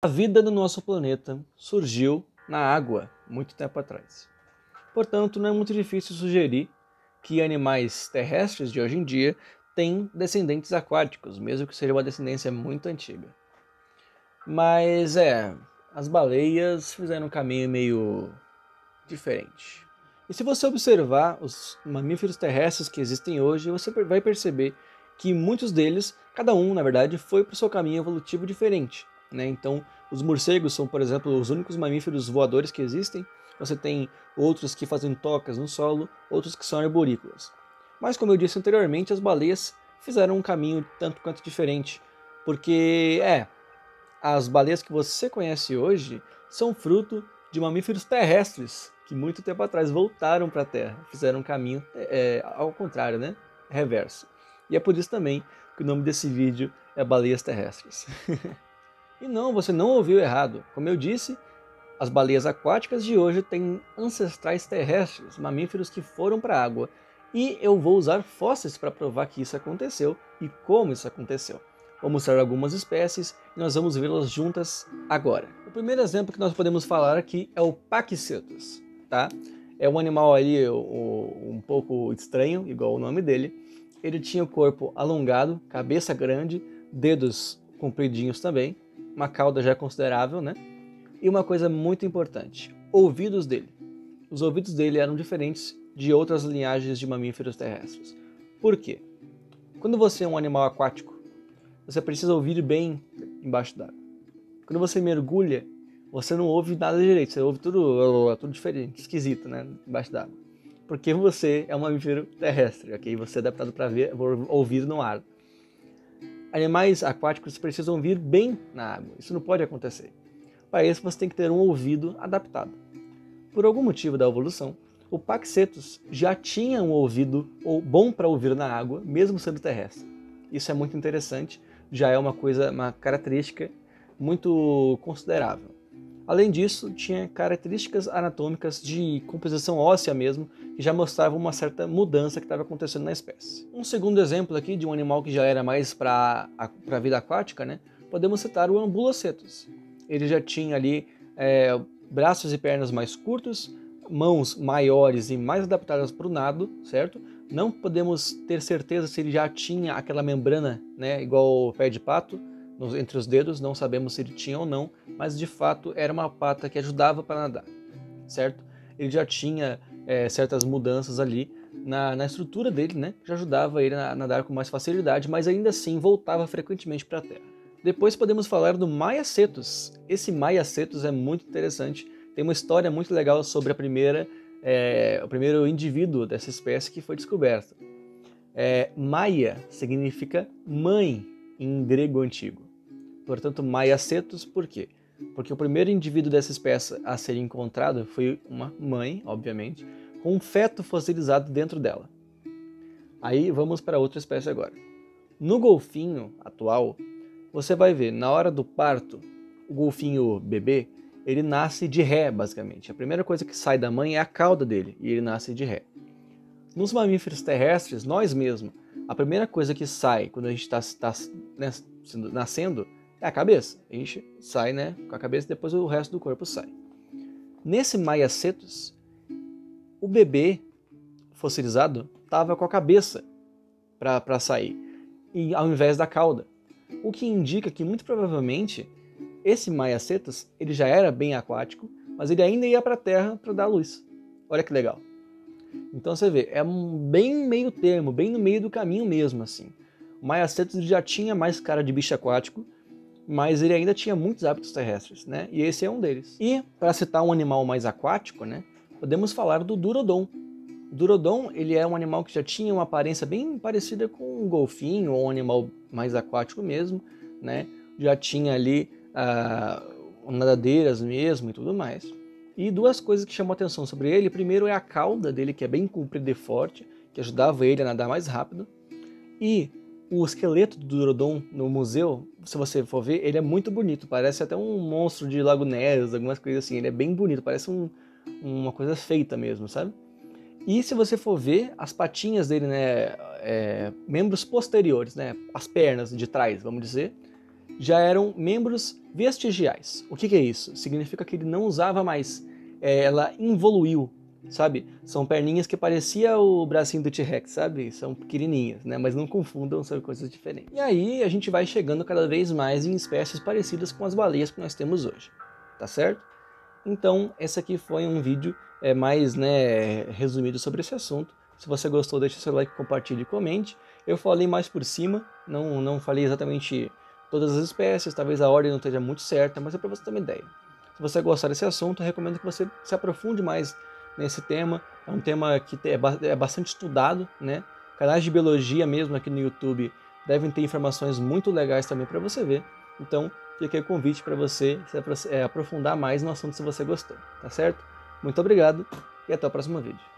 A vida no nosso planeta surgiu na água muito tempo atrás. Portanto, não é muito difícil sugerir que animais terrestres de hoje em dia têm descendentes aquáticos, mesmo que seja uma descendência muito antiga. Mas é, as baleias fizeram um caminho meio diferente. E se você observar os mamíferos terrestres que existem hoje, você vai perceber que muitos deles, cada um, na verdade, foi para o seu caminho evolutivo diferente. Né? Então, os morcegos são, por exemplo, os únicos mamíferos voadores que existem. Você tem outros que fazem tocas no solo, outros que são arborícolas. Mas, como eu disse anteriormente, as baleias fizeram um caminho tanto quanto diferente. Porque, é, as baleias que você conhece hoje são fruto de mamíferos terrestres que muito tempo atrás voltaram para a Terra, fizeram um caminho é, ao contrário, né? Reverso. E é por isso também que o nome desse vídeo é Baleias Terrestres. E não, você não ouviu errado. Como eu disse, as baleias aquáticas de hoje têm ancestrais terrestres, mamíferos que foram para a água. E eu vou usar fósseis para provar que isso aconteceu e como isso aconteceu. Vou mostrar algumas espécies e nós vamos vê-las juntas agora. O primeiro exemplo que nós podemos falar aqui é o Paquicetus, tá? É um animal ali um pouco estranho, igual o nome dele. Ele tinha o corpo alongado, cabeça grande, dedos compridinhos também, uma cauda já considerável, né? E uma coisa muito importante, ouvidos dele. Os ouvidos dele eram diferentes de outras linhagens de mamíferos terrestres. Por quê? Quando você é um animal aquático, você precisa ouvir bem embaixo d'água. Quando você mergulha, você não ouve nada direito, você ouve tudo, tudo diferente, esquisito, né, embaixo d'água. Porque você é um mamífero terrestre, ok? Você é adaptado para ouvir no ar animais aquáticos precisam vir bem na água. Isso não pode acontecer. Para isso, você tem que ter um ouvido adaptado. Por algum motivo da evolução, o Paxetus já tinha um ouvido bom para ouvir na água, mesmo sendo terrestre. Isso é muito interessante, já é uma coisa, uma característica muito considerável. Além disso, tinha características anatômicas de composição óssea mesmo, que já mostravam uma certa mudança que estava acontecendo na espécie. Um segundo exemplo aqui de um animal que já era mais para a vida aquática, né? podemos citar o Ambulocetus. Ele já tinha ali é, braços e pernas mais curtos, mãos maiores e mais adaptadas para o nado, certo? Não podemos ter certeza se ele já tinha aquela membrana, né, igual o pé de pato, entre os dedos, não sabemos se ele tinha ou não, mas de fato era uma pata que ajudava para nadar, certo? Ele já tinha é, certas mudanças ali na, na, estrutura dele, né? Já ajudava ele a nadar com mais facilidade, mas ainda assim voltava frequentemente para a terra. Depois podemos falar do Maiacetus. Esse Maiacetus é muito interessante, tem uma história muito legal sobre a primeira, é, o primeiro indivíduo dessa espécie que foi descoberto. É, Maia significa mãe em grego antigo. Portanto, Maiacetus, por quê? Porque o primeiro indivíduo dessa espécie a ser encontrado foi uma mãe, obviamente, com um feto fossilizado dentro dela. Aí vamos para outra espécie agora. No golfinho atual, você vai ver, na hora do parto, o golfinho bebê, ele nasce de ré, basicamente. A primeira coisa que sai da mãe é a cauda dele, e ele nasce de ré. Nos mamíferos terrestres, nós mesmos, a primeira coisa que sai quando a gente está tá, né, nascendo é a cabeça. A gente sai né, com a cabeça e depois o resto do corpo sai. Nesse Maiacetus, o bebê fossilizado estava com a cabeça para sair, e, ao invés da cauda. O que indica que muito provavelmente esse Maiacetus ele já era bem aquático, mas ele ainda ia para a terra para dar luz. Olha que legal. Então você vê, é um bem meio termo, bem no meio do caminho mesmo assim. O Maiacetus já tinha mais cara de bicho aquático, mas ele ainda tinha muitos hábitos terrestres, né? E esse é um deles. E para citar um animal mais aquático, né? Podemos falar do Durodon. O Durodon, ele é um animal que já tinha uma aparência bem parecida com um golfinho ou um animal mais aquático mesmo, né? Já tinha ali uh, nadadeiras mesmo e tudo mais. E duas coisas que chamam atenção sobre ele. Primeiro é a cauda dele, que é bem comprida e forte, que ajudava ele a nadar mais rápido. E o esqueleto do Durodon no museu, se você for ver, ele é muito bonito. Parece até um monstro de Lago Ness, algumas coisas assim. Ele é bem bonito, parece um, uma coisa feita mesmo, sabe? E se você for ver, as patinhas dele, né, é, membros posteriores, né, as pernas de trás, vamos dizer, já eram membros vestigiais. O que, que é isso? Significa que ele não usava mais, é, ela evoluiu, sabe? São perninhas que parecia o bracinho do T-Rex, sabe? São pequenininhas, né? Mas não confundam, são coisas diferentes. E aí a gente vai chegando cada vez mais em espécies parecidas com as baleias que nós temos hoje, tá certo? Então, esse aqui foi um vídeo é, mais né, resumido sobre esse assunto. Se você gostou, deixe seu like, compartilhe e comente. Eu falei mais por cima, não, não falei exatamente todas as espécies, talvez a ordem não esteja muito certa, mas é para você ter uma ideia. Se você gostar desse assunto, recomendo que você se aprofunde mais nesse tema. É um tema que é, é bastante estudado, né? Canais de biologia mesmo aqui no YouTube devem ter informações muito legais também para você ver. Então, fica aí o convite para você se é, aprofundar mais no assunto se você gostou, tá certo? Muito obrigado e até o próximo vídeo.